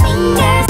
Finger